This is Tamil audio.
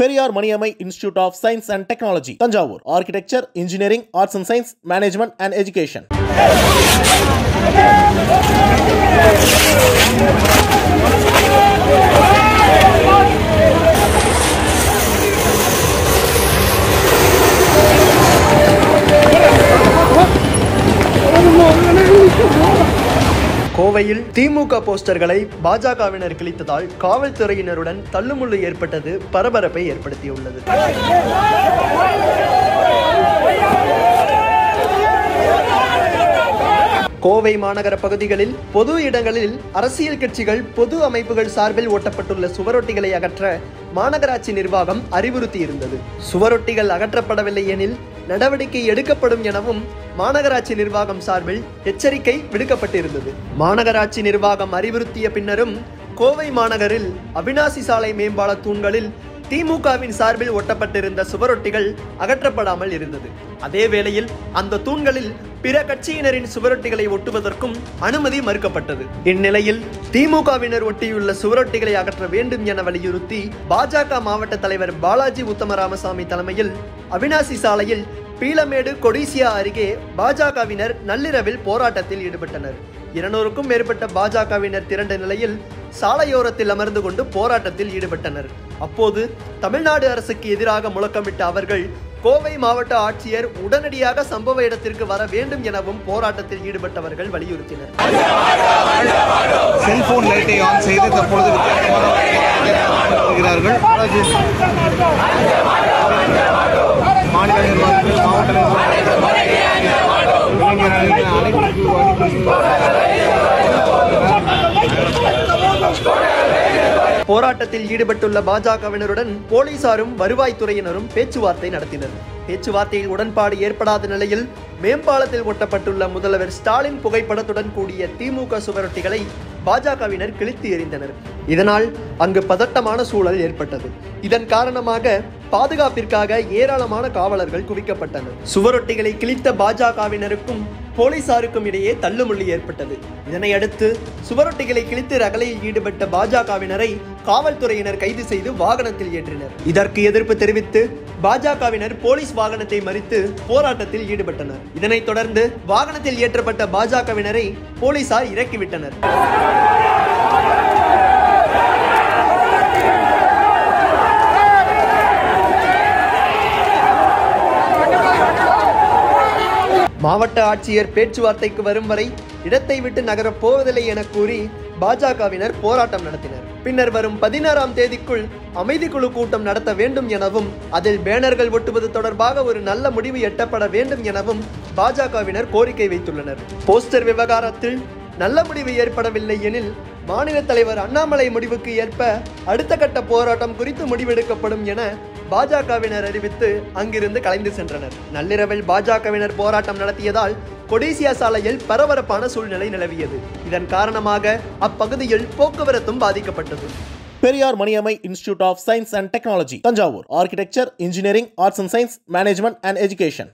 Periyar Maniammai Institute of Science and Technology Thanjavur. Architecture engineering arts and science management and education கோவையில் திமுக போஸ்டர்களை பாஜகவினர் கிழித்ததால் காவல்துறையினருடன் தள்ளுமுள்ளு ஏற்பட்டது பரபரப்பை ஏற்படுத்தியுள்ளது. கோவை மாநகர பகுதிகளில் பொது இடங்களில் அரசியல் கட்சிகள் பொது அமைப்புகள் சார்பில் ஓட்டப்பட்டுள்ள சுவரொட்டிகளை அகற்ற மாநகராட்சி நிர்வாகம் அறிவுறுத்தியிருந்தது. சுவரொட்டிகள் அகற்றப்படவில்லை எனில் நடவடிக்கை எடுக்கப்படும் எனவும் மாநகராட்சி நிர்வாகம் சார்பில் எச்சரிக்கை விடுக்கப்பட்டிருந்தது. மாநகராட்சி நிர்வாகம் அறிவுறுத்திய பின்னரும் கோவை மாநகரில் அவினாசி சாலை மேம்பால தூண்களில் திமுகவின் சார்பில் ஒட்டப்பட்டிருந்த சுவரொட்டிகள் அகற்றப்படாமல் இருந்தது. அதே வேளையில் அந்த தூண்களில் பிற கட்சியினரின் சுவரொட்டிகளை ஒட்டுவதற்கும் அனுமதி மறுக்கப்பட்டது. இந்நிலையில் திமுகவினர் ஒட்டியுள்ள சுவரொட்டிகளை அகற்ற வேண்டும் என வலியுறுத்தி பாஜக மாவட்ட தலைவர் பாலாஜி உத்தமராமசாமி தலைமையில் அவினாசி சாலையில் பீலமேடு கொடிசியா அருகே பாஜகவினர் நள்ளிரவில் போராட்டத்தில் ஈடுபட்டனர். இருநூறுக்கும் மேற்பட்ட பாஜகவினர் திரண்ட நிலையில் சாலையோரத்தில் அமர்ந்து கொண்டு போராட்டத்தில் ஈடுபட்டனர். அப்போது தமிழ்நாடு அரசுக்கு எதிராக முழக்கமிட்ட அவர்கள் கோவை மாவட்ட ஆட்சியர் உடனடியாக சம்பவ இடத்திற்கு வர வேண்டும் எனவும் போராட்டத்தில் ஈடுபட்டவர்கள் வலியுறுத்தினர். செல்போன் லைட்டை ஆன் செய்து தற்பொழுது வருகிறார்கள் மாநில மாவட்ட போராட்டத்தில் ஈடுபட்டுள்ள பாஜகவினருடன் போலீசாரும் வருவாய்த்துறையினரும் பேச்சுவார்த்தை நடத்தினர். பேச்சுவார்த்தையில் உடன்பாடு ஏற்படாத நிலையில் மேம்பாலத்தில் ஒட்டப்பட்டுள்ள முதல்வர் ஸ்டாலின் புகைப்படத்துடன் கூடிய திமுக சுவரொட்டிகளை பாஜகவினர் கிழித்து எறிந்தனர். இதனால் அங்கு பதட்டமான சூழல் ஏற்பட்டது. இதன் காரணமாக பாதுகாப்பிற்காக ஏராளமான காவலர்கள் குவிக்கப்பட்டனர். சுவரொட்டிகளை கிழித்த பாஜகவினருக்கும் போலீசாருக்கும் இடையே தள்ளுமுள்ளி ஏற்பட்டது. இதனையடுத்து சுவரொட்டிகளை கிழித்து ரகலையில் ஈடுபட்ட பாஜகவினரை காவல்துறையினர் கைது செய்து வாகனத்தில் ஏற்றினர். இதற்கு எதிர்ப்பு தெரிவித்து பாஜகவினர் போலீஸ் வாகனத்தை மறித்து போராட்டத்தில் ஈடுபட்டனர். இதனைத் தொடர்ந்து வாகனத்தில் ஏற்றப்பட்ட பாஜகவினரை போலீசார் இறக்கிவிட்டனர். மாவட்ட ஆட்சியர் பேச்சுவார்த்தைக்கு வரும் வரை இடத்தை விட்டு நகரப் போவதில்லை என கூறி பாஜகவினர் போராட்டம் நடத்தினர். பின்னர் வரும் பதினாறாம் தேதிக்குள் அமைதி குழு கூட்டம் நடத்த வேண்டும் எனவும் அதில் பேனர்கள் ஒட்டுவது தொடர்பாக ஒரு நல்ல முடிவு எட்டப்பட வேண்டும் எனவும் பாஜகவினர் கோரிக்கை வைத்துள்ளனர். போஸ்டர் விவகாரத்தில் நல்ல முடிவு ஏற்படவில்லை எனில் மாநில தலைவர் அண்ணாமலை முடிவுக்கு ஏற்ப அடுத்த கட்ட போராட்டம் குறித்து முடிவெடுக்கப்படும் என பாஜகவினர் அறிவித்து அங்கிருந்து கலைந்து சென்றனர். நள்ளிரவில் பாஜகவினர் போராட்டம் நடத்தியதால் கொடிசியா சாலையில் பரபரப்பான சூழ்நிலை நிலவியது. இதன் காரணமாக அப்பகுதியில் போக்குவரத்தும் பாதிக்கப்பட்டது. Periyar Maniammai Institute of Science and Technology Thanjavur. Architecture engineering arts and science management and education